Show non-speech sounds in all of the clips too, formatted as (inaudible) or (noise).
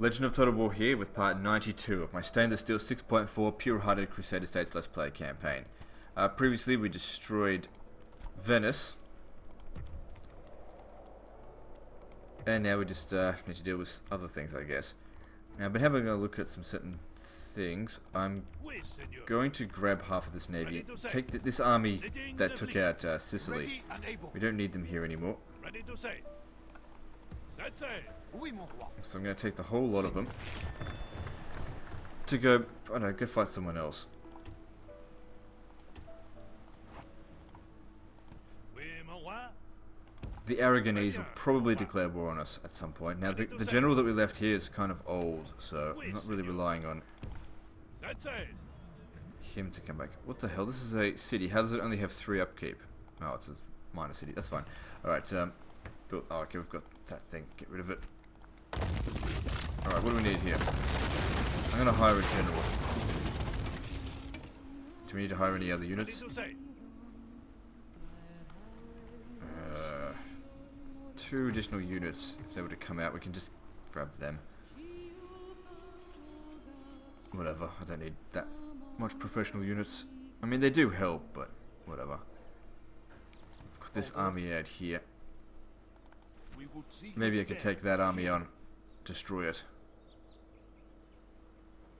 Legend of Total War here with part 92 of my Stainless Steel 6.4 Pure-Hearted Crusader States Let's Play campaign. Uh, previously we destroyed Venice. And now we just uh, need to deal with other things, I guess. Now I've been having a look at some certain things. I'm going to grab half of this navy, take th this army that took out uh, Sicily. We don't need them here anymore. So I'm going to take the whole lot of them to go, I don't know, go fight someone else. The Aragonese will probably declare war on us at some point. Now, the, the general that we left here is kind of old, so I'm not really relying on him to come back. What the hell? This is a city. How does it only have three upkeep? Oh, it's a minor city. That's fine. Alright, um, built. Oh, okay, we've got that thing. Get rid of it. Alright, what do we need here? I'm gonna hire a general. Do we need to hire any other units? Uh, two additional units. If they were to come out, we can just grab them. Whatever. I don't need that much professional units. I mean, they do help, but whatever. I've got this army out here. Maybe I could take that army on, destroy it.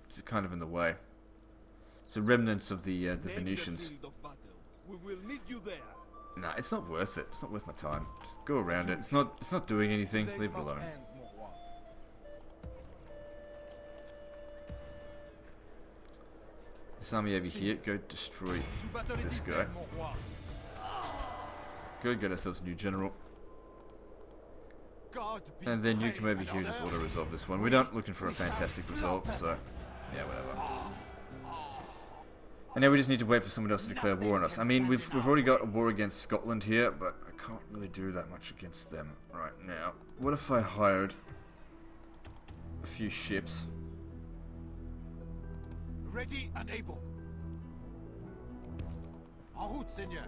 It's kind of in the way. It's the remnants of the uh, the Venetians. Nah, it's not worth it. It's not worth my time. Just go around it. It's not. It's not doing anything. Leave it alone. This army over here, go destroy this guy. Go get ourselves a new general. And then you come over here just auto resolve this one. We aren't looking for a fantastic result, so yeah, whatever. And now we just need to wait for someone else to declare war on us. I mean, we've we've already got a war against Scotland here, but I can't really do that much against them right now. What if I hired a few ships? Ready and able. En route, Seigneur.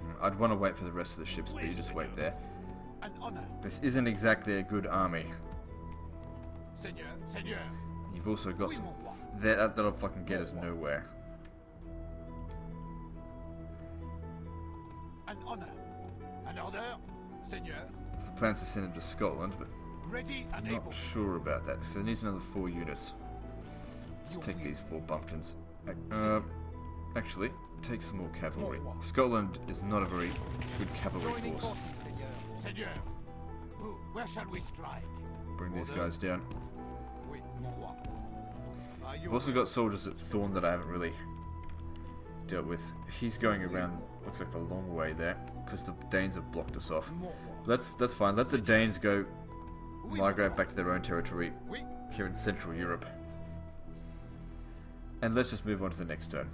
Hmm, I'd want to wait for the rest of the ships, but you just wait there. An honor. This isn't exactly a good army. Seigneur, Seigneur. You've also got some... That, that- that'll fucking get us nowhere. An honor. An order. Seigneur. The plan's to send him to Scotland, but Ready and I'm able. not sure about that. So it needs another four units. Let's take these four bumpkins. Uh, actually, take some more cavalry. Scotland is not a very good cavalry force. Seigneur. Where shall we strike? Bring these guys down. Oui, mon roi. Are you I've also got soldiers at Thorn that I haven't really dealt with. He's going around, looks like the long way there, because the Danes have blocked us off. That's that's fine. Let the Danes go migrate back to their own territory here in Central Europe. And let's just move on to the next turn.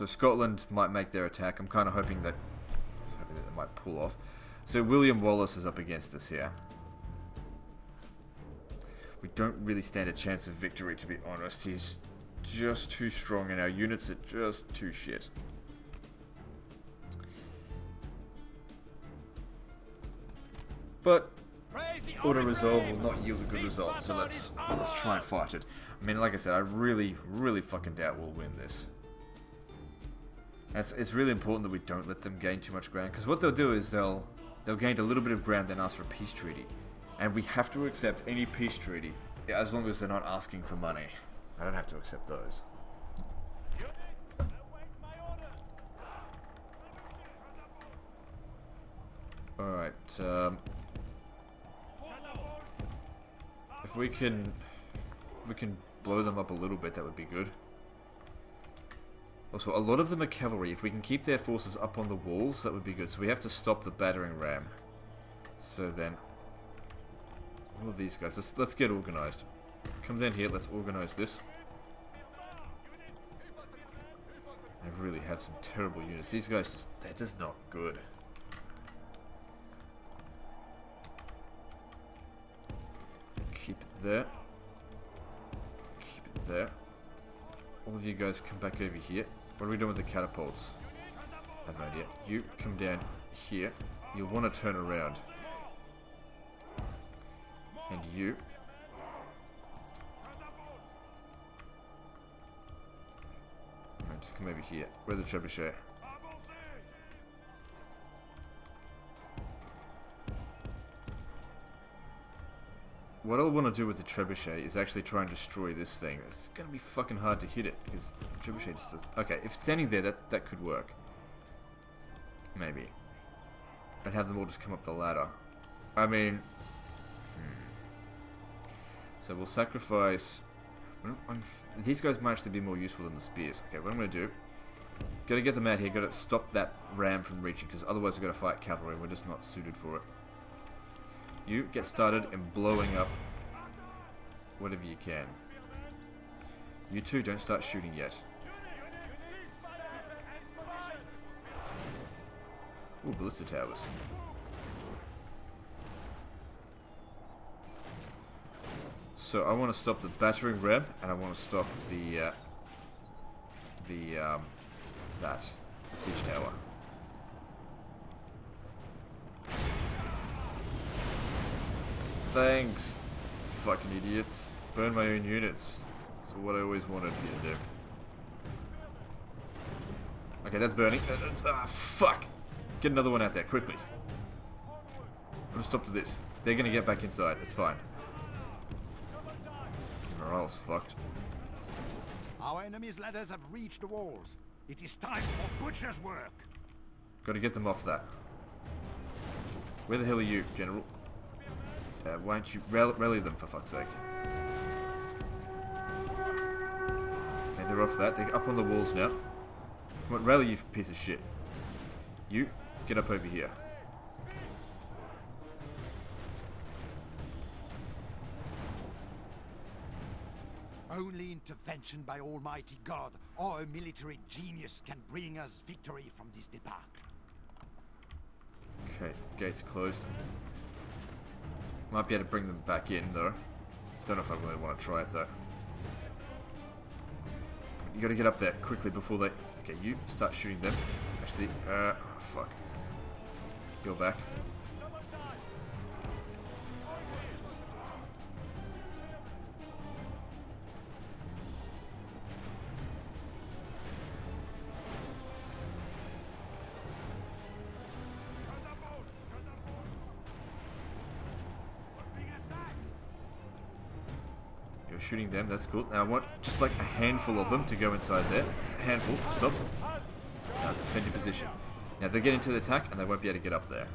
So Scotland might make their attack. I'm kind of hoping that, hoping that they might pull off. So William Wallace is up against us here. We don't really stand a chance of victory, to be honest. He's just too strong, and our units are just too shit. But auto resolve will not yield a good result, so let's let's try and fight it. I mean, like I said, I really, really fucking doubt we'll win this. It's, it's really important that we don't let them gain too much ground, because what they'll do is they'll they'll gain a little bit of ground, then ask for a peace treaty, and we have to accept any peace treaty as long as they're not asking for money. I don't have to accept those. All right. Um, if we can, we can blow them up a little bit. That would be good. Also, a lot of them are cavalry. If we can keep their forces up on the walls, that would be good. So we have to stop the battering ram. So then, all of these guys. Let's let's get organized. Come down here. Let's organize this. I really have some terrible units. These guys just they're just not good. Keep it there. Keep it there. All of you guys come back over here. What are we doing with the catapults? I have no idea. You come down here. you'll want to turn around. And you. Just come over here. Where the trebuchet? What I'll want to do with the trebuchet is actually try and destroy this thing. It's gonna be fucking hard to hit it because the trebuchet just. Does okay, if it's standing there, that that could work. Maybe. And have them all just come up the ladder. I mean, hmm. so we'll sacrifice. I'm, these guys might actually be more useful than the spears. Okay, what I'm gonna do? Gotta get them out here. Gotta stop that ram from reaching because otherwise we're gonna fight cavalry. We're just not suited for it. You get started in blowing up whatever you can. You two don't start shooting yet. Ooh, ballista towers. So I want to stop the battering ram, and I want to stop the uh, the um, that the siege tower. Thanks, fucking idiots. Burn my own units. That's what I always wanted you to do. Okay, that's burning. That's, ah, fuck! Get another one out there, quickly. Put a stop to this. They're gonna get back inside. It's fine. This morale's fucked. Our enemy's ladders have reached the walls. It is time for butcher's work. Gotta get them off that. Where the hell are you, General? Uh, why don't you rally, rally them for fuck's sake? Okay, they're off that. They're up on the walls now. Come on, rally you piece of shit. You, get up over here. Only intervention by Almighty God or a military genius can bring us victory from this debacle. Okay, gates closed. Might be able to bring them back in though. Don't know if I really want to try it though. You gotta get up there quickly before they... Okay, you start shooting them. Actually, uh, fuck. Go back. You're shooting them, that's cool. Now I want just like a handful of them to go inside there. Just a handful to stop. Now defend your position. Now they get into the attack and they won't be able to get up there.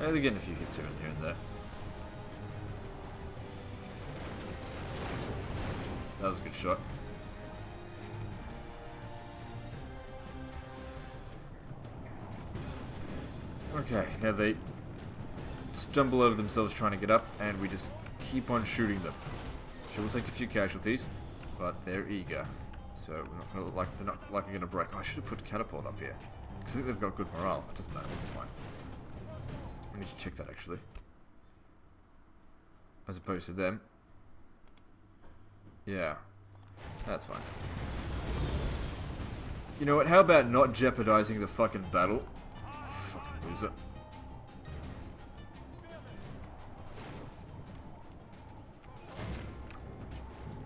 Uh, they're getting a few hits here and there. Shot. Okay, now they stumble over themselves trying to get up, and we just keep on shooting them. Sure, we'll take a few casualties, but they're eager. So we're not gonna look like they're not likely gonna break. Oh, I should have put catapult up here. Because I think they've got good morale. It doesn't matter, we'll be fine. I need to check that actually. As opposed to them. Yeah. That's fine. You know what, how about not jeopardizing the fucking battle? Fucking loser.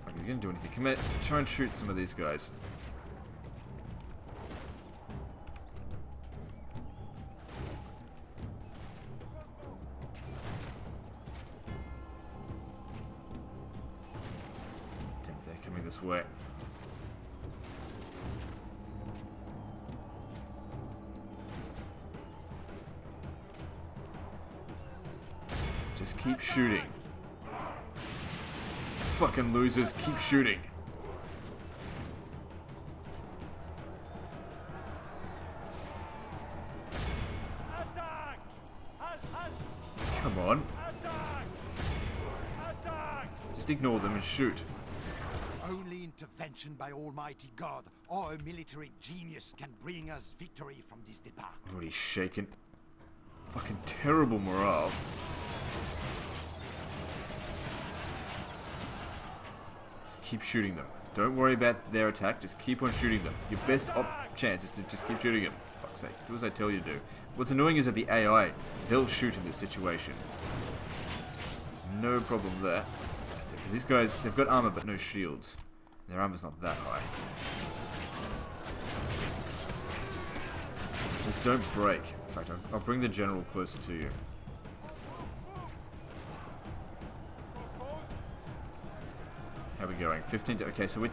Okay, you gonna do anything. Come try and shoot some of these guys. This way. Just keep shooting. Fucking losers, keep shooting. Come on. Just ignore them and shoot. Intervention by Almighty God or a military genius can bring us victory from this debacle. Already shaken. Fucking terrible morale. Just keep shooting them. Don't worry about their attack, just keep on shooting them. Your best op chance is to just keep shooting them. Fuck's sake, do as I tell you to do. What's annoying is that the AI, they'll shoot in this situation. No problem there. That's it, because these guys, they've got armor but no shields. Their armor's not that high. Just don't break. In fact, I'll, I'll bring the general closer to you. How are we going? 15 to... Okay, so we're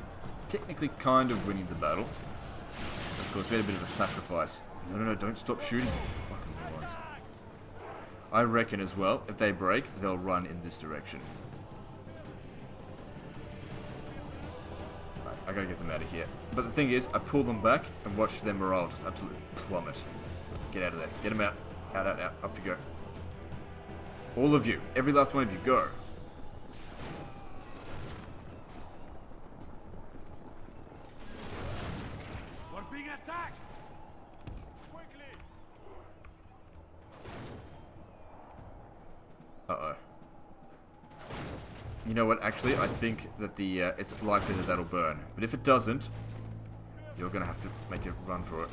technically kind of winning the battle. Of course, we had a bit of a sacrifice. No, no, no, don't stop shooting. Fucking morons. I reckon as well, if they break, they'll run in this direction. Gotta get them out of here. But the thing is, I pull them back and watch their morale just absolutely plummet. Get out of there. Get them out. Out, out, out. Up you go. All of you. Every last one of you. Go. We're being attacked! Quickly! Uh-oh. You know what? Actually, I think that the uh, it's likely that that'll burn. But if it doesn't, you're gonna have to make a run for it.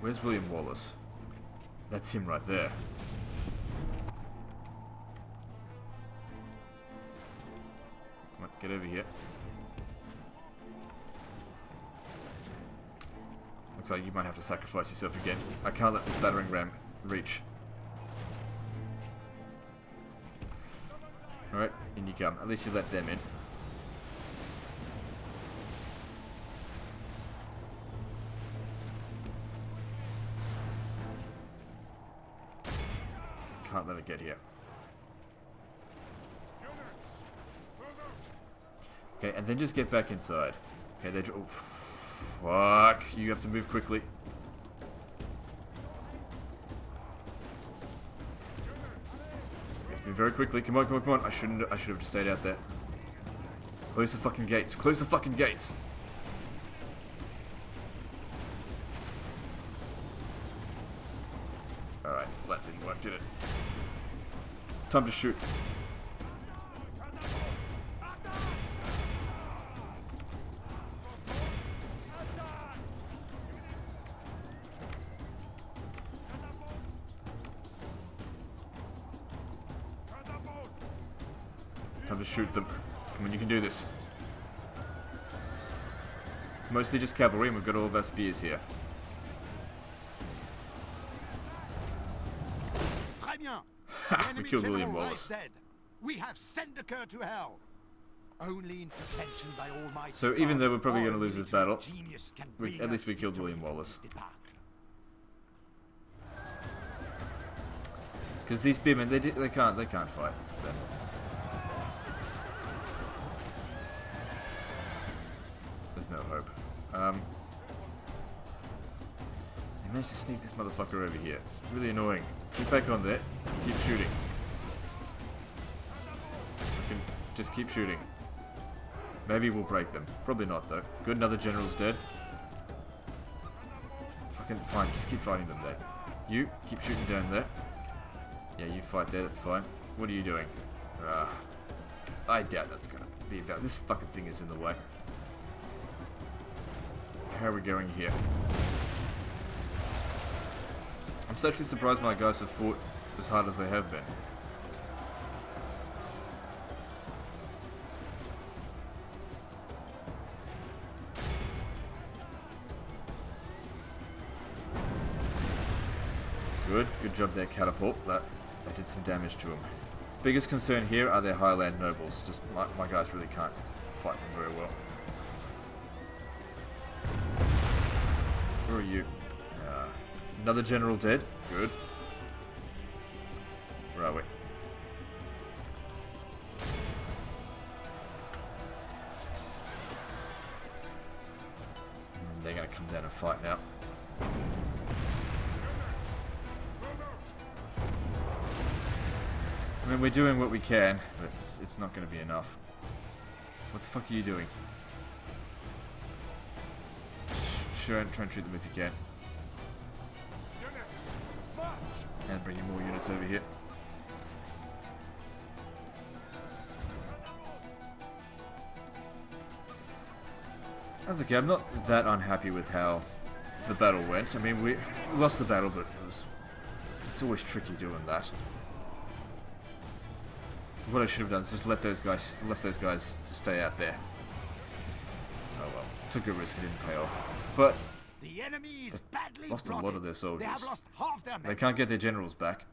Where's William Wallace? That's him right there. Come on, get over here. Like you might have to sacrifice yourself again. I can't let this battering ram reach. Alright, in you come. At least you let them in. Can't let it get here. Okay, and then just get back inside. Okay, they're... Oh, fuck. You have to move quickly. You have to move very quickly. Come on, come on, come on. I shouldn't... I should have just stayed out there. Close the fucking gates. Close the fucking gates. Alright, that didn't work, did it? Time to shoot. Mostly just cavalry, and we've got all of our spears here. Très bien. We killed William Wallace. dead. We have sent the cur to hell. Only intervention by Almighty So even though we're probably gonna lose this battle, we- at least we killed William Wallace. Because these spearmen, they, they can't, they can't fight. Then. Managed to sneak this motherfucker over here. It's really annoying. Get back on there. Keep shooting. Just keep shooting. Maybe we'll break them. Probably not though. Good, another general's dead. Fucking fine. Just keep fighting them there. You keep shooting down there. Yeah, you fight there, that's fine. What are you doing? Uh, I doubt that's gonna be about. This fucking thing is in the way. How are we going here? I'm actually surprised my guys have fought as hard as they have been. Good, good job there, Catapult. That, that did some damage to him. Biggest concern here are their Highland nobles. Just my, my guys really can't fight them very well. Who are you? Another general dead. Good. Where are we? Hmm, they're going to come down and fight now. I mean, we're doing what we can, but it's, it's not going to be enough. What the fuck are you doing? Sure, try and treat them if you can. Over here. That's okay, I'm not that unhappy with how the battle went. I mean, we lost the battle, but it was... It's always tricky doing that. What I should have done is just let those guys, left those guys stay out there. Oh well, took a risk, it didn't pay off. But the enemy is badly lost a lot of their soldiers. They have lost half their men. They can't get their generals back.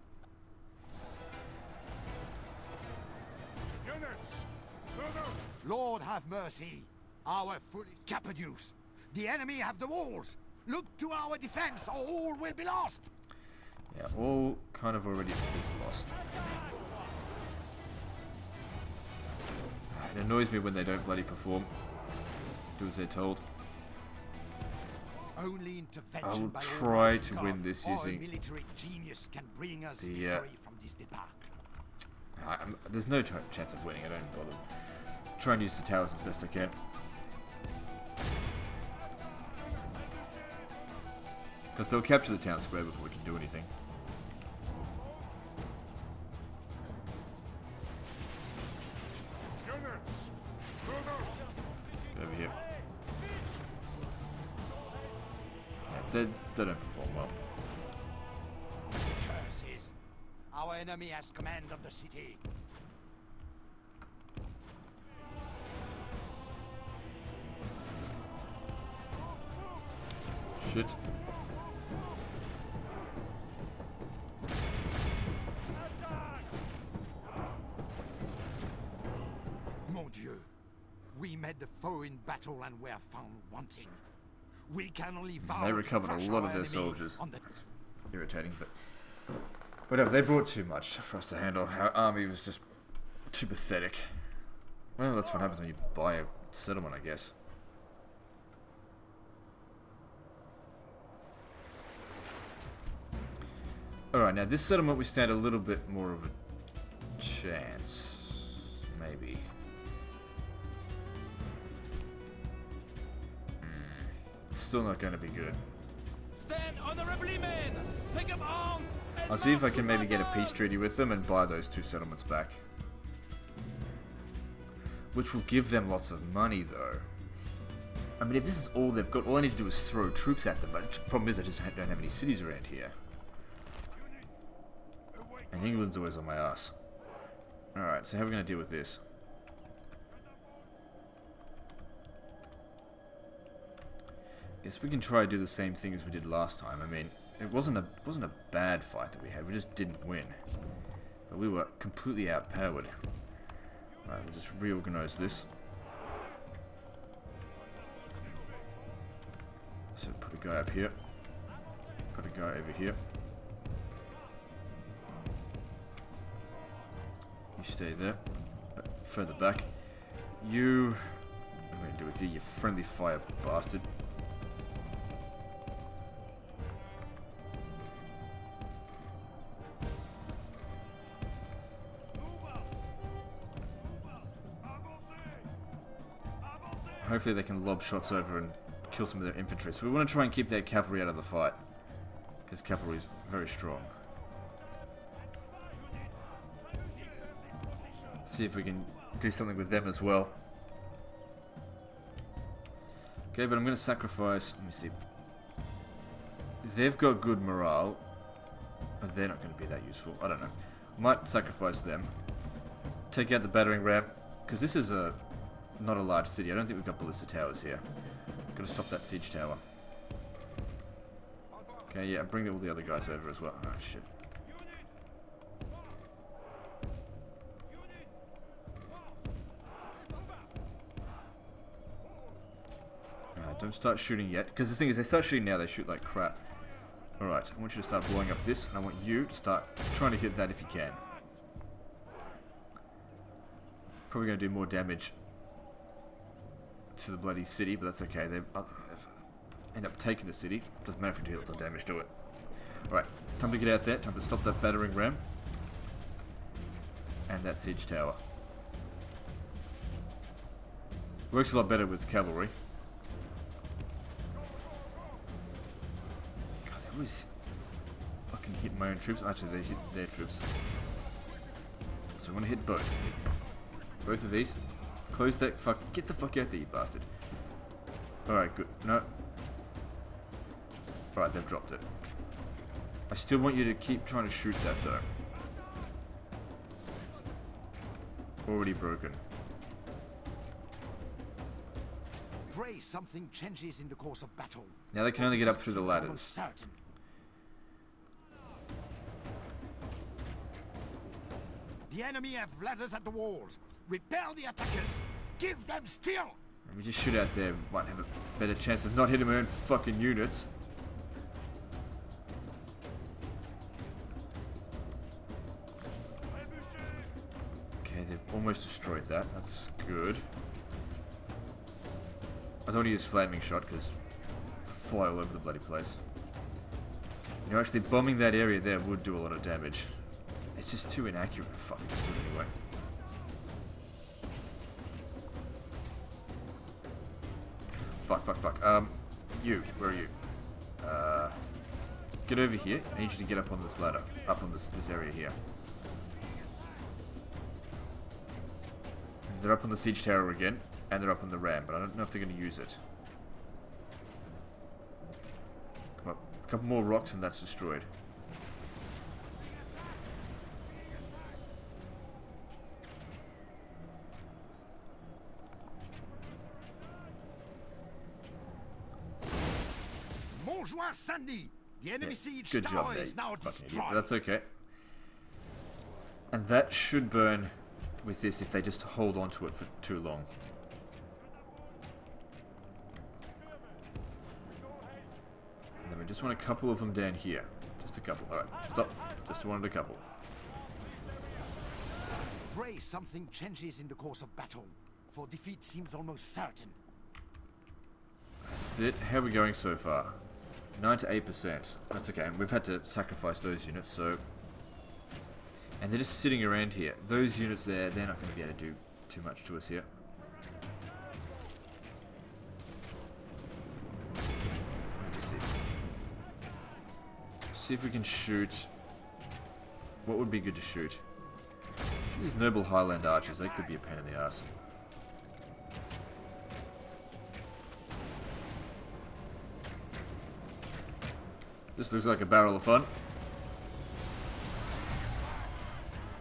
Lord have mercy. Our foolish Cappadoce. The enemy have the walls. Look to our defense, or all will be lost. Yeah, all kind of already is lost. It annoys me when they don't bloody perform. Do as they're told. Only intervention I will try to win this using military genius can bring us the, uh, from this debacle. I, there's no chance of winning. I don't bother. Try and use the towers as best I can. Because they'll capture the town square before we can do anything. Over here. They, they don't perform well. Curses. Our enemy has command of the city. Mon Dieu. We met the foe in battle and were found wanting. We can only They recovered a lot of their soldiers. the That's irritating, but whatever. They brought too much for us to handle. Our army was just too pathetic. Well, that's what happens when you buy a settlement, I guess. Alright, now this settlement we stand a little bit more of a chance. Maybe. Hmm. It's still not going to be good. Stand honorably, men! Take up arms! I'll see if I can maybe get a peace treaty with them and buy those two settlements back. Which will give them lots of money, though. I mean, if this is all they've got, all I need to do is throw troops at them. But the problem is I just don't have any cities around here. And England's always on my ass. Alright, so how are we going to deal with this? Guess we can try to do the same thing as we did last time. I mean, it wasn't a wasn't a bad fight that we had. We just didn't win. But we were completely outpowered. Right, we'll just reorganize this. So put a guy up here. Put a guy over here. You stay there. But further back. You... I'm going to do with you, you friendly fire bastard? Hopefully they can lob shots over and kill some of their infantry. So we want to try and keep their cavalry out of the fight. Because cavalry is very strong. See if we can do something with them as well. Okay, but I'm going to sacrifice... Let me see. They've got good morale. But they're not going to be that useful. I don't know. Might sacrifice them. Take out the battering ram. Because this is a not a large city. I don't think we've got ballista towers here. Got to stop that siege tower. Okay, yeah, bring all the other guys over as well. Oh, shit. Don't start shooting yet. Because the thing is, they start shooting now, they shoot like crap. Alright, I want you to start blowing up this, and I want you to start trying to hit that if you can. Probably going to do more damage to the bloody city, but that's okay. They uh, end up taking the city. Doesn't matter if do lots of damage to it. Alright, time to get out there. Time to stop that battering ram. and that siege tower. Works a lot better with cavalry. Always fucking hit my own troops. Actually, they hit their troops. So I want to hit both. Both of these. Close that. Fuck. Get the fuck out there, you bastard. Alright, good. No. Alright, they've dropped it. I still want you to keep trying to shoot that, though. Already broken. Pray something changes in the course of battle. Now they can only get up through the ladders. Certain. The enemy have ladders at the walls. Repel the attackers. Give them steel. Let me just shoot out there. Might have a better chance of not hitting my own fucking units. Okay, they've almost destroyed that. That's good. I don't want to use flaming shot because fly all over the bloody place. You know, actually bombing that area there would do a lot of damage. It's just too inaccurate. Fuck, do it anyway. Fuck, fuck, fuck. Um, you, where are you? Uh, get over here. I need you to get up on this ladder. Up on this, this area here. They're up on the siege tower again, and they're up on the ram, but I don't know if they're going to use it. Come a couple more rocks and that's destroyed. Montjoie Saint-Denis. The enemy siege Good job, there, is now destroyed. That's okay. And that should burn with this if they just hold on to it for too long. And then we just want a couple of them down here. Just a couple. Alright, stop. Just wanted a couple. Pray something changes in the course of battle, for defeat seems almost certain. That's it. How are we going so far? 9 to 8%. That's okay. We've had to sacrifice those units, so... And they're just sitting around here. Those units there, they're not going to be able to do too much to us here. See. See if we can shoot... What would be good to shoot? Shoot these noble Highland archers. They could be a pain in the ass. This looks like a barrel of fun.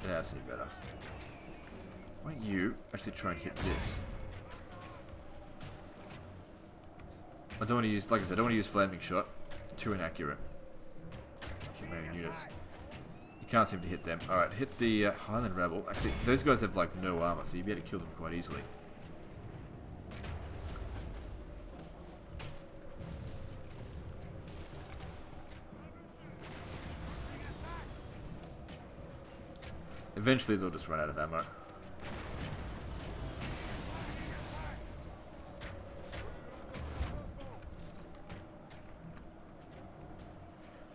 Yeah, I see better. Why don't you actually try and hit this? I don't want to use, like I said, I don't want to use flaming shot. Too inaccurate. Own units. You can't seem to hit them. Alright, hit the uh, Highland Rebel. Actually, those guys have like no armor, so you'd be able to kill them quite easily. Eventually they'll just run out of ammo.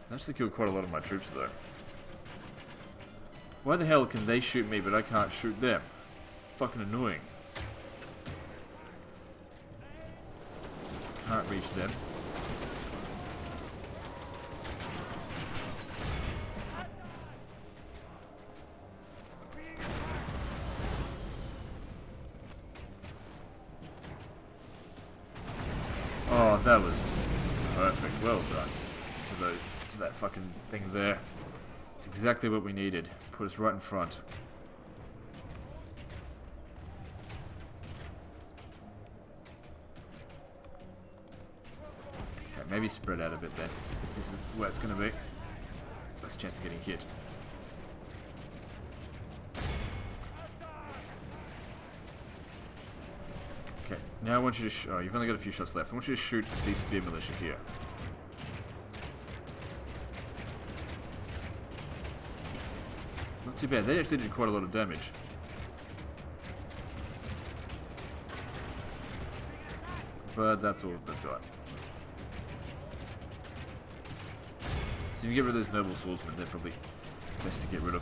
I actually killed quite a lot of my troops though. Why the hell can they shoot me but I can't shoot them? Fucking annoying. Can't reach them. Exactly what we needed. Put us right in front. Okay, maybe spread out a bit then, if, this is where it's going to be. Less chance of getting hit. Okay, now I want you to. Oh, you've only got a few shots left. I want you to shoot the spear militia here. Too bad, they actually did quite a lot of damage. But that's all they've got. So if you get rid of those noble swordsmen, they're probably best to get rid of.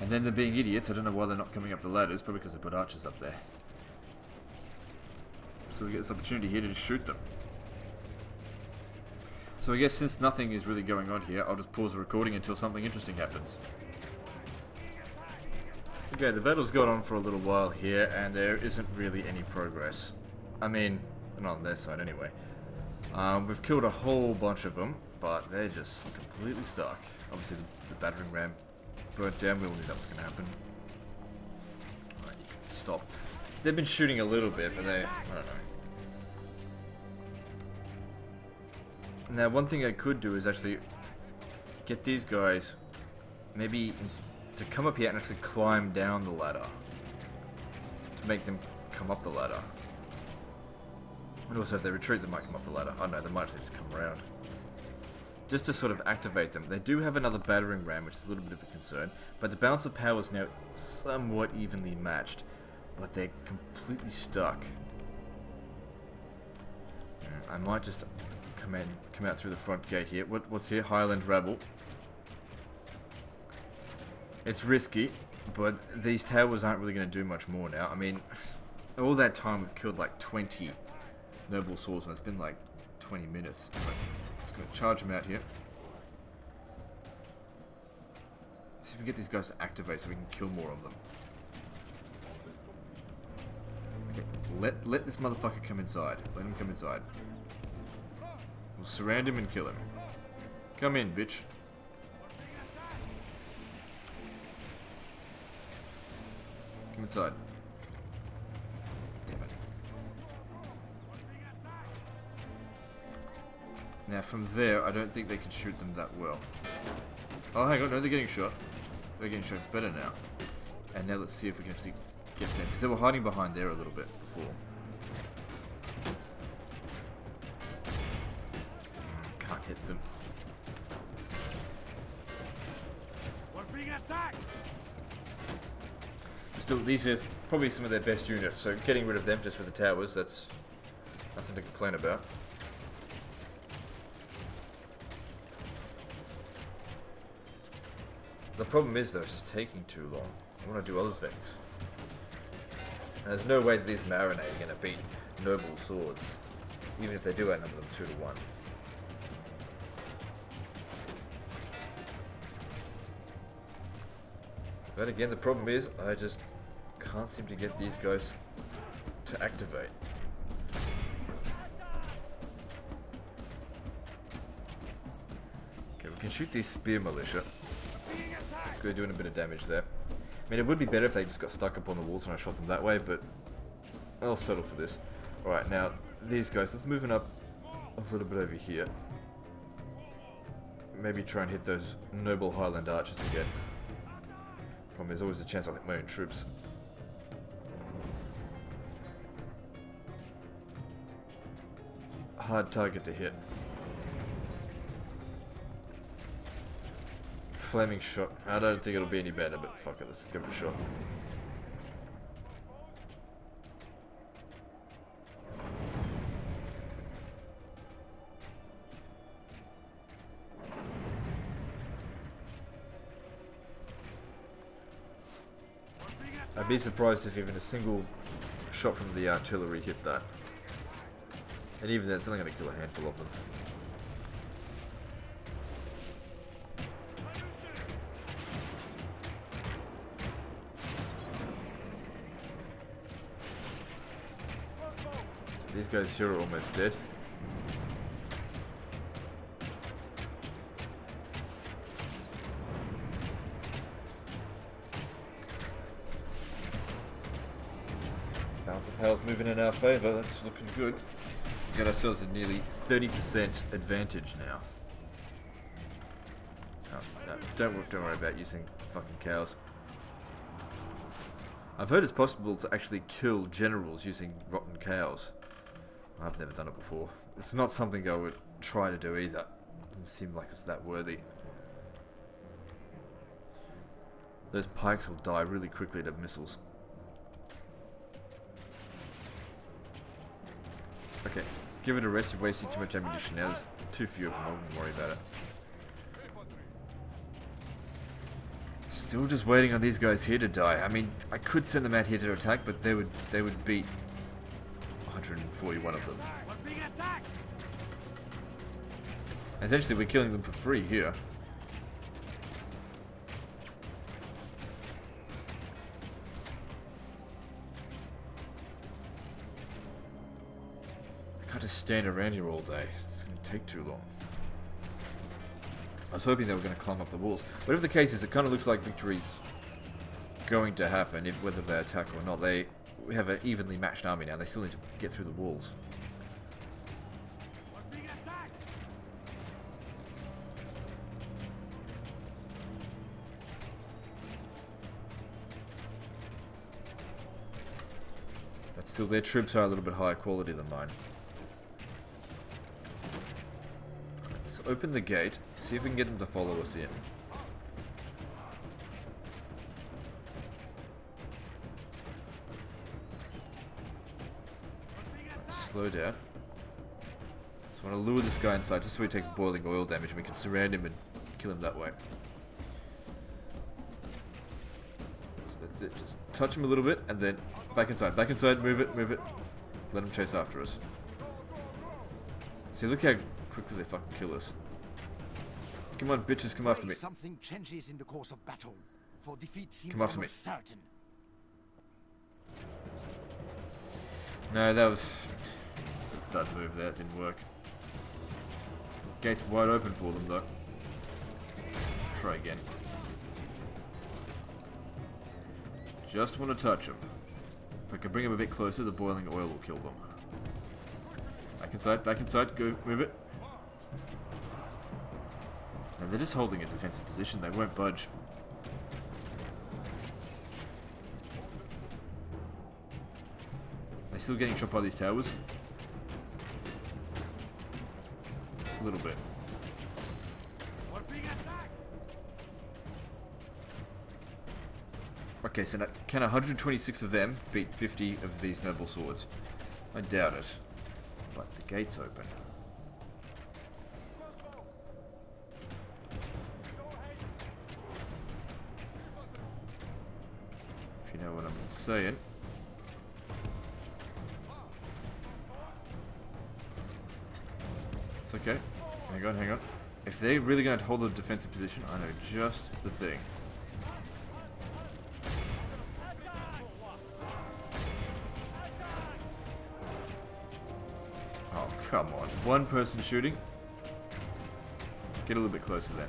And then they're being idiots. I don't know why they're not coming up the ladders. Probably because they put archers up there. So we get this opportunity here to just shoot them. So I guess since nothing is really going on here, I'll just pause the recording until something interesting happens. Okay, the battle's gone on for a little while here, and there isn't really any progress. I mean, not on their side anyway. Um, we've killed a whole bunch of them, but they're just completely stuck. Obviously, the, the battering ram burnt down. We all knew that was going to happen. Stop. They've been shooting a little bit, but they... I don't know. Now, one thing I could do is actually get these guys maybe to come up here and actually climb down the ladder. To make them come up the ladder. And also if they retreat they might come up the ladder. Oh no, they might just come around. Just to sort of activate them. They do have another battering ram, which is a little bit of a concern. But the balance of power is now somewhat evenly matched. But they're completely stuck. Hmm, I might just come in, come out through the front gate here. What, what's here? Highland Rebel. It's risky, but these towers aren't really going to do much more now. I mean, all that time we've killed like 20 noble swordsmen. It's been like 20 minutes. But just going to charge them out here. See if we can get these guys to activate so we can kill more of them. Okay, let, let this motherfucker come inside. Let him come inside. Surround him and kill him. Come in, bitch. Come inside. Damn it. Now from there, I don't think they can shoot them that well. Oh, hang on, no, they're getting shot. They're getting shot better now. And now let's see if we can actually get them. Because they were hiding behind there a little bit before. These are probably some of their best units, so getting rid of them just with the towers, that's nothing to complain about. The problem is, though, it's just taking too long. I want to do other things. And there's no way that these Marinade are going to beat Noble Swords, even if they do outnumber them 2 to 1. But again, the problem is, I just can't seem to get these guys to activate. Okay, we can shoot these spear militia. Good, doing a bit of damage there. I mean, it would be better if they just got stuck up on the walls and I shot them that way, but I'll settle for this. Alright, now, these guys, let's move up a little bit over here. Maybe try and hit those noble Highland archers again. Problem is always a chance I'll hit my own troops. Hard target to hit. Flaming shot. I don't think it'll be any better, but fuck it, let's give it a shot. I'd be surprised if even a single shot from the artillery hit that. And even then, it's only going to kill a handful of them. So these guys here are almost dead. Balance of power's moving in our favour, that's looking good. Got ourselves a nearly 30% advantage now. Oh, no, don't, don't worry about using fucking cows. I've heard it's possible to actually kill generals using rotten cows. I've never done it before. It's not something I would try to do either. It Doesn't seem like it's that worthy. Those pikes will die really quickly to missiles. Give it a rest. You're wasting too much ammunition now. There's too few of them. I wouldn't worry about it. Still just waiting on these guys here to die. I mean, I could send them out here to attack, but they would they would beat 141 of them. Essentially, we're killing them for free here. Stand around here all day. It's going to take too long. I was hoping they were going to climb up the walls. Whatever the case is, it kind of looks like victory's going to happen, if, whether they attack or not. They We have an evenly matched army now. They still need to get through the walls. But still, their troops are a little bit higher quality than mine. Open the gate, see if we can get them to follow us in. Slow down. Just want to lure this guy inside just so he takes boiling oil damage and we can surround him and kill him that way. So that's it. Just touch him a little bit and then back inside. Back inside. Move it. Move it. Let him chase after us. See, look how quickly they fucking kill us. Come on, bitches, come after me. Something changes in the course of battle, for defeat seems Come after me. certain. No, that was a dud move there. It didn't work. Gate's wide open for them, though. Try again. Just want to touch them. If I can bring them a bit closer, the boiling oil will kill them. Back inside, back inside, go, move it. No, they're just holding a defensive position, they won't budge. They're still getting shot by these towers. A little bit. Okay, so now, can 126 of them beat 50 of these noble swords? I doubt it. But the gate's open. Saying. It's okay. Hang on, hang on. If they're really going to hold a defensive position, I know just the thing. Oh, come on. One person shooting. Get a little bit closer then.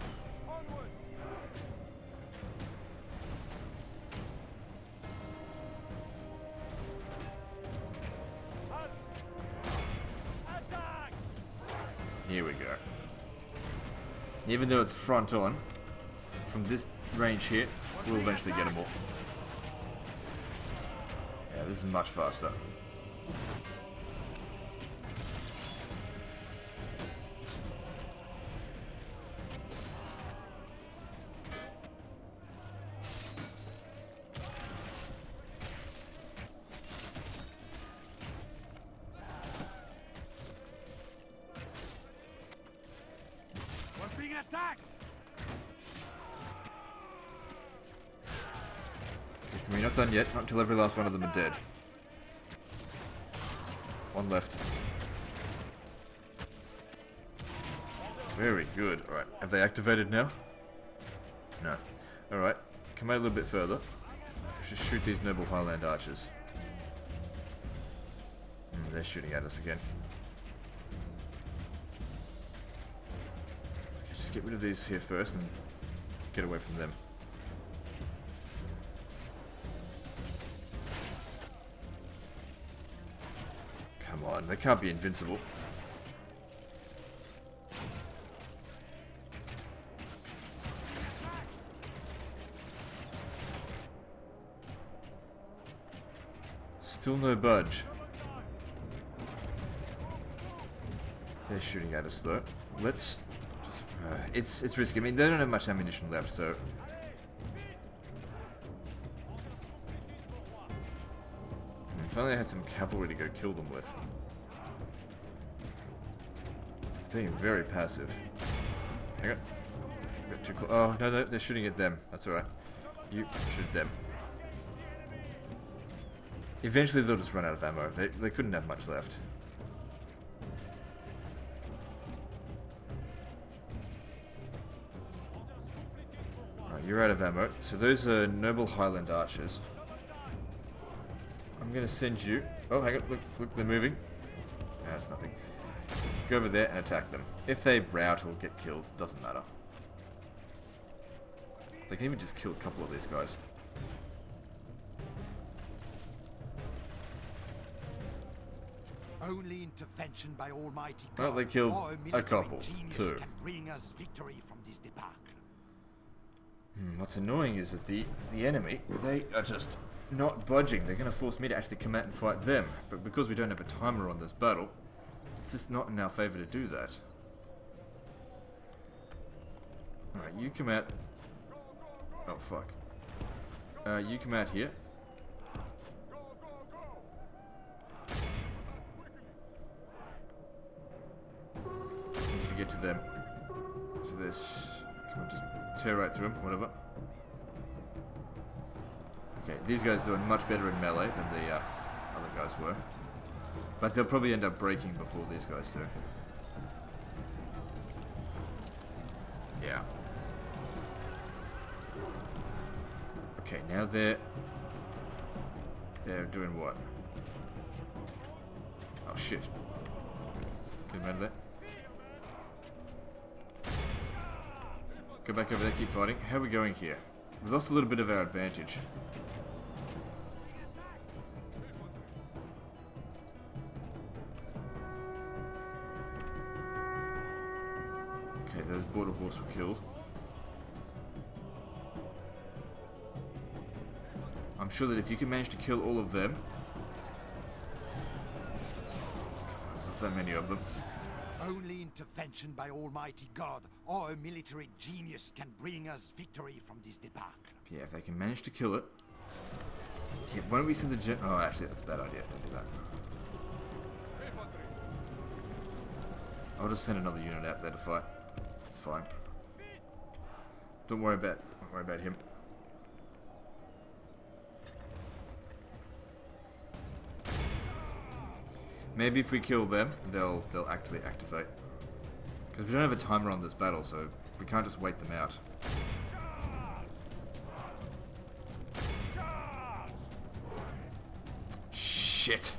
Even though it's front on, from this range here, we'll eventually get them all. Yeah, this is much faster. Yet, not until every last one of them are dead. One left. Very good. Alright, have they activated now? No. Alright, come out a little bit further. Just shoot these noble Highland archers. Hmm, they're shooting at us again. Just get rid of these here first and get away from them. They can't be invincible. Still no budge. They're shooting at us though. Let's just. Uh, it's it's risky. I mean, they don't have much ammunition left, so. Hmm, If only I had some cavalry to go kill them with. Being very passive. Hang on. Bit too close. Oh, no, no, they're shooting at them. That's alright. You shoot them. Eventually they'll just run out of ammo. They, they couldn't have much left. You're out of ammo. So those are Noble Highland Archers. I'm gonna send you... Oh, hang on. Look, look, they're moving. That's nothing. Go over there and attack them. If they rout or get killed, doesn't matter. They can even just kill a couple of these guys. Only intervention by Almighty Well, they killed a couple, two. can bring us victory from this. Hmm, what's annoying is that the, the enemy, they are just not budging. They're going to force me to actually come out and fight them. But because we don't have a timer on this battle, it's just not in our favour to do that. Alright, you come out. Oh, fuck. Uh, you come out here. To get to them. So this. Come on, just tear right through them, whatever. Okay, these guys are doing much better in melee than the uh, other guys were. But they'll probably end up breaking before these guys do. Yeah. Okay, now they're... They're doing what? Oh shit. Get out of there. Go back over there, keep fighting. How are we going here? We've lost a little bit of our advantage. Those border horse were killed. I'm sure that if you can manage to kill all of them... There's not that many of them. Only intervention by Almighty God or a military genius can bring us victory from this debacle. Yeah, if they can manage to kill it. Yeah, why don't we send the gen- Oh, actually, that's a bad idea. Don't do that. I'll just send another unit out there to fight. Fine. Don't worry about. Don't worry about him. Maybe if we kill them, they'll they'll actually activate. Because we don't have a timer on this battle, so we can't just wait them out. Shit.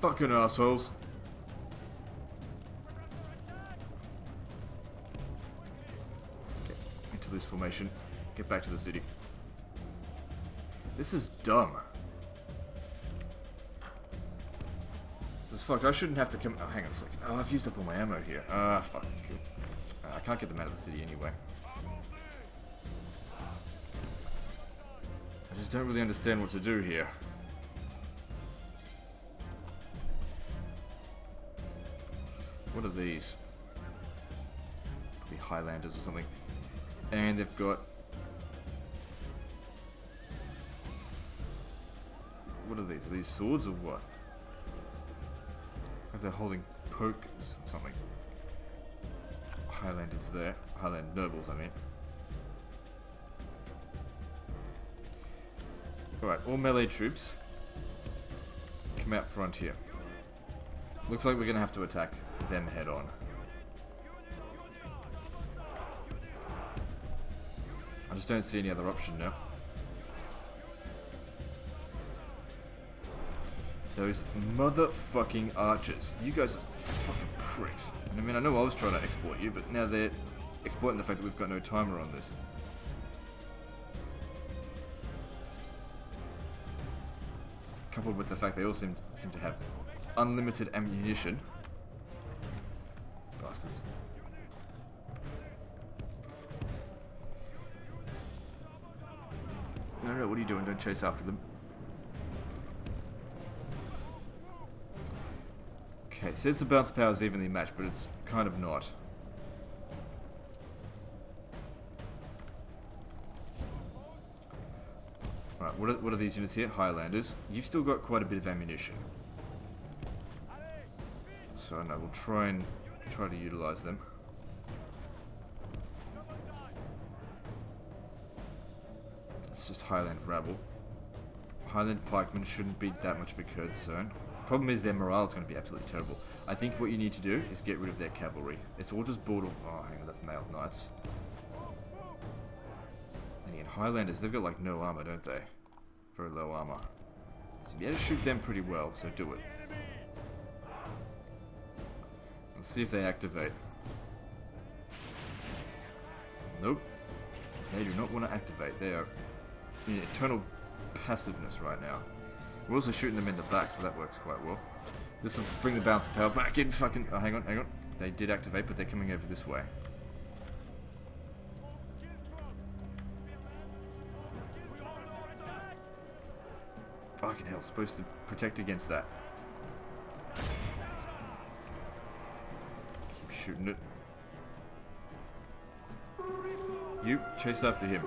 Fucking assholes. Formation. Get back to the city. This is dumb. This is fucked. I shouldn't have to come. Oh, hang on a second. Oh, I've used up all my ammo here. Ah, fuck. Uh, I can't get them out of the city anyway. I just don't really understand what to do here. What are these? Probably Highlanders or something. And they've got... What are these? Are these swords or what? Like they're holding pokers or something. Highlanders there. Highland nobles, I mean. Alright, all melee troops come out front here. Looks like we're gonna have to attack them head on. Just don't see any other option now. Those motherfucking archers. You guys are fucking pricks. And I mean, I know I was trying to exploit you, but now they're exploiting the fact that we've got no timer on this. Coupled with the fact they all seem, seem to have unlimited ammunition. Bastards. What are you doing? Don't chase after them. Okay, says the bounce power is evenly matched, but it's kind of not. Right, what are, what are these units here? Highlanders. You've still got quite a bit of ammunition. So no, we'll try and try to utilize them. Highland rabble. Highland pikemen shouldn't be that much of a concern. Problem is their morale is going to be absolutely terrible. I think what you need to do is get rid of their cavalry. It's all just border... Oh, hang on, that's mailed knights. And again, Highlanders, they've got like no armor, don't they? Very low armor. So you able to shoot them pretty well, so do it. Let's see if they activate. Nope. They do not want to activate. They are in eternal passiveness right now. We're also shooting them in the back, so that works quite well. This will bring the bounce of power back in fucking... Oh, hang on, hang on. They did activate, but they're coming over this way. Fucking hell, supposed to protect against that. Keep shooting it. You, chase after him.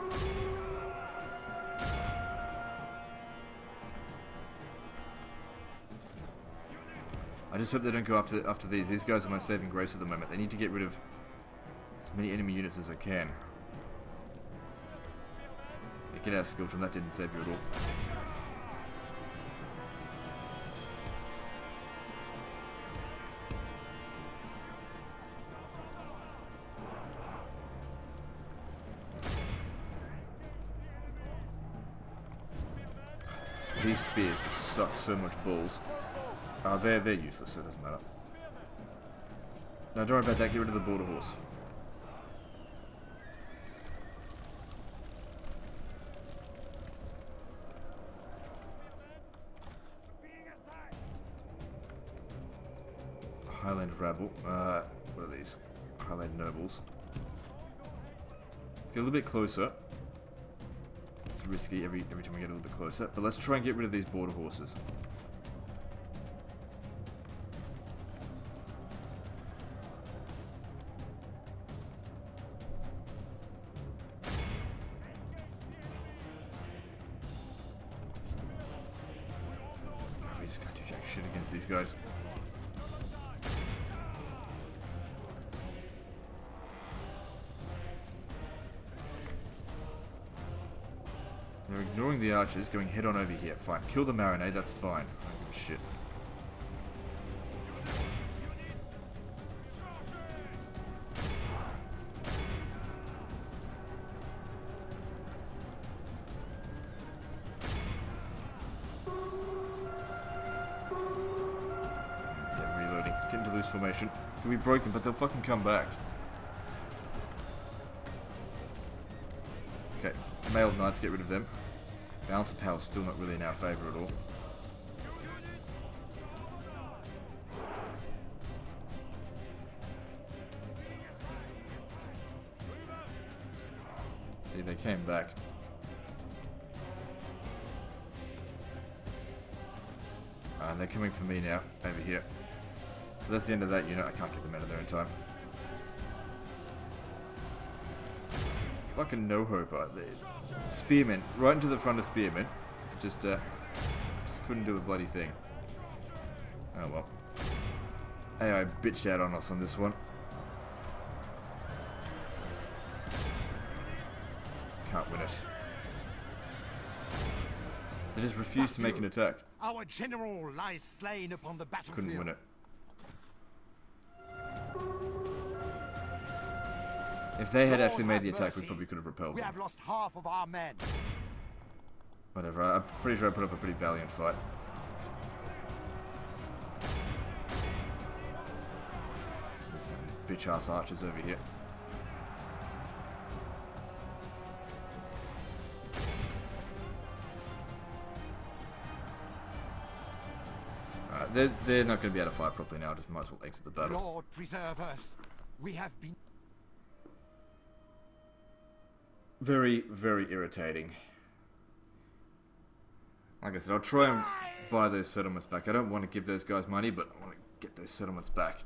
Just hope they don't go after after these. These guys are my saving grace at the moment. They need to get rid of as many enemy units as they can. Yeah, get out skill from that didn't save you at all. (sighs) These spears suck so much balls. Oh, they're, they're useless, so it doesn't matter. No, don't worry about that, get rid of the border horse. Highland rabble. Uh, what are these? Highland nobles. Let's get a little bit closer. It's risky every every time we get a little bit closer, but let's try and get rid of these border horses. Jack shit against these guys. They're ignoring the archers, going head on over here. Fine. Kill the marinade, that's fine. I don't give a shit. We broke them, but they'll fucking come back. Okay, mailed knights, get rid of them. Balance of power still not really in our favour at all. See, they came back. And they're coming for me now, over here. So that's the end of that unit. I can't get them out of there in time. Fucking no hope out there. Spearmen, right into the front of Spearmen. Just, uh, just couldn't do a bloody thing. Oh well. AI bitched out on us on this one. Can't win it. They just refused to make an attack. Our general lies slain upon the battlefield. Couldn't win it. If they had Lord actually made the attack, we probably could have repelled We them. have lost half of our men. Whatever, I'm pretty sure I put up a pretty valiant fight. These fucking bitch ass archers over here. They're, they're not going to be able to fight properly now, just might as well exit the battle. Lord preserve us. We have been Very, very irritating. Like I said, I'll try and buy those settlements back. I don't want to give those guys money, but I want to get those settlements back.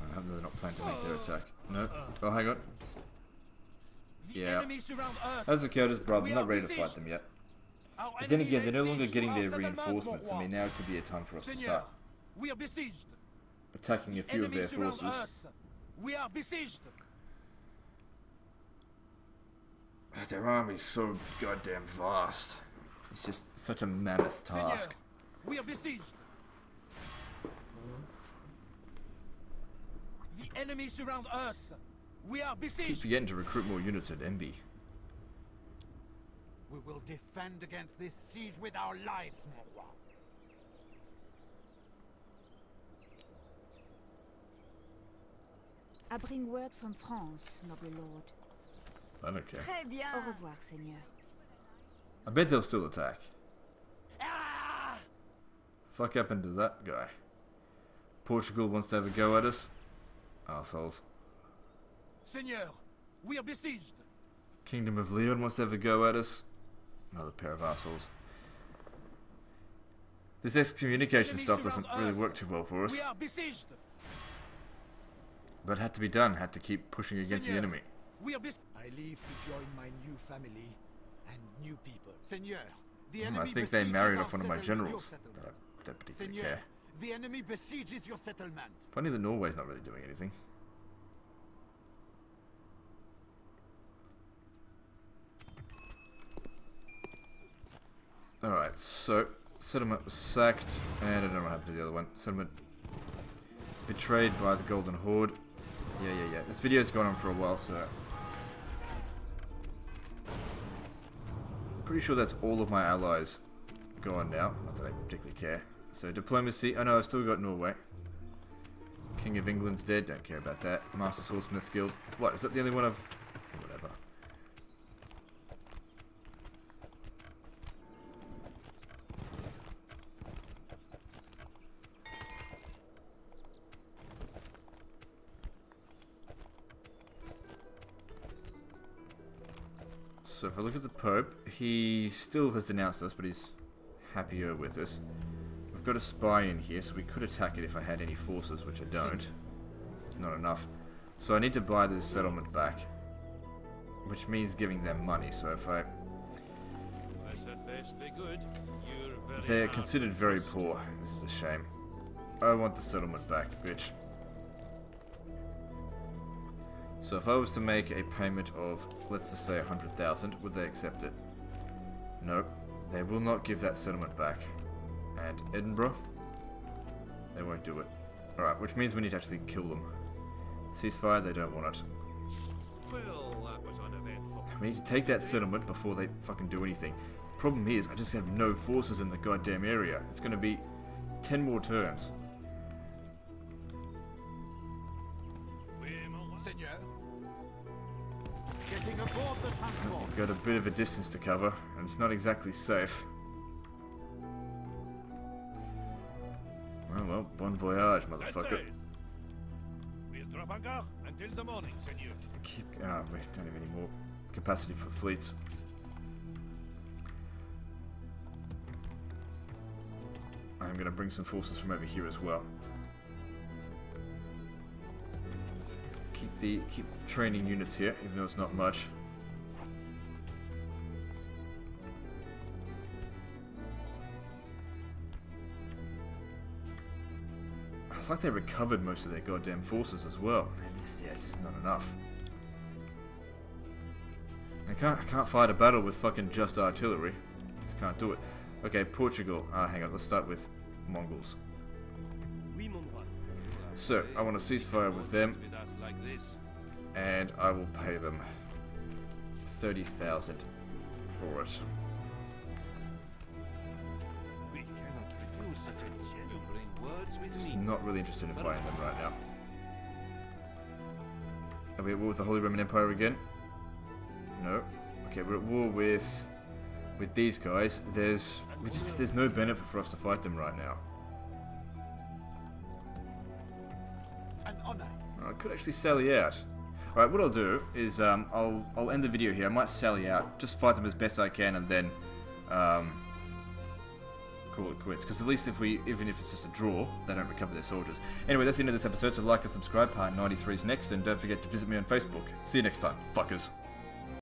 I hope they're not planning to make their attack. No. Oh, hang on. Yeah. enemy surround us. As a Dakota's brother, I'm not ready to fight them yet. But then again, they're no longer getting their reinforcements. I mean, now could be a time for us to start we are besieged. attacking a few of their forces. us. We are besieged. Their army's so goddamn vast. It's just such a mammoth Seigneur, task. we are besieged. The enemy surround us. We are Keep forgetting to recruit more units at MB. We will defend against this siege with our lives, mon. I bring word from France, noble lord. I don't care. Très bien. Au revoir, seigneur. I bet they'll still attack. Ah! Fuck happened to that guy? Portugal wants to have a go at us? Assholes. Seigneur, we are besieged. Kingdom of Leon wants to have a go at us? Another pair of assholes. This excommunication Enemy stuff doesn't really us. work too well for us. We are besieged. But had to be done, had to keep pushing against the enemy. We are besieged. I leave to join my new family and new people. Seigneur, the Hmm, enemy I think they married off one of my generals. That. I don't particularly Seigneur, care. the enemy besieges your settlement. Funny that Norway's not really doing anything. Alright, so settlement was sacked, and I don't know what happened to the other one. Settlement betrayed by the Golden Horde. Yeah, yeah, yeah. This video's gone on for a while, so pretty sure that's all of my allies gone now. Not that I particularly care. So diplomacy. Oh no, I've still got Norway. King of England's dead. Don't care about that. Master Swordsmith's Guild. What? Is that the only one I've? I look at the Pope, he still has denounced us, but he's happier with us. We've got a spy in here, so we could attack it if I had any forces, which I don't. It's not enough. So I need to buy this settlement back. Which means giving them money, so if I... I said best be good. You're very They're considered very poor. This is a shame. I want the settlement back, bitch. So if I was to make a payment of, let's just say 100,000, would they accept it? Nope. They will not give that settlement back. And Edinburgh? They won't do it. Alright, which means we need to actually kill them. Ceasefire, they don't want it. Well, that was uneventful. We need to take that settlement before they fucking do anything. Problem is, I just have no forces in the goddamn area. It's gonna be 10 more turns. Oui, We've got a bit of a distance to cover, and it's not exactly safe. Well, well, bon voyage, motherfucker. We'll drop anchor until the morning, Seigneur. Keep. Ah, we don't have any more capacity for fleets. I'm gonna bring some forces from over here as well. Keep the keep training units here, even though it's not much. It's like they recovered most of their goddamn forces as well. It's, yeah, it's just not enough. I can't, I can't fight a battle with fucking just artillery. Just can't do it. Okay, Portugal. Ah, hang on. Let's start with Mongols. So, I want a ceasefire with them, like this. and I will pay them 30,000 for it. We cannot refuse such a genuine words with Just me. not really interested in fighting them right now. Are we at war with the Holy Roman Empire again? No. Okay, we're at war with with these guys. There's we just there's no benefit for us to fight them right now. Could actually sally out. Alright, what I'll do is um, I'll I'll end the video here. I might sally out, just fight them as best I can, and then um, call it quits. Because at least if we, even if it's just a draw, they don't recover their soldiers. Anyway, that's the end of this episode. So like and subscribe. Part 93 is next, and don't forget to visit me on Facebook. See you next time, fuckers.